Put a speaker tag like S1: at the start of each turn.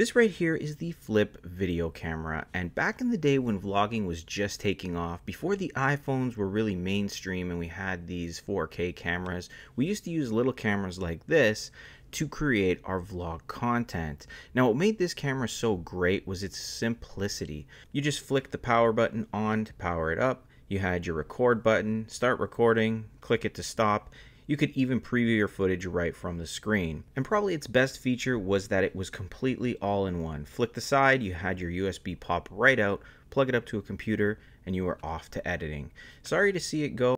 S1: This right here is the Flip video camera and back in the day when vlogging was just taking off, before the iPhones were really mainstream and we had these 4K cameras, we used to use little cameras like this to create our vlog content. Now what made this camera so great was its simplicity. You just flick the power button on to power it up, you had your record button, start recording, click it to stop, you could even preview your footage right from the screen. And probably its best feature was that it was completely all in one. Flick the side, you had your USB pop right out, plug it up to a computer, and you were off to editing. Sorry to see it go.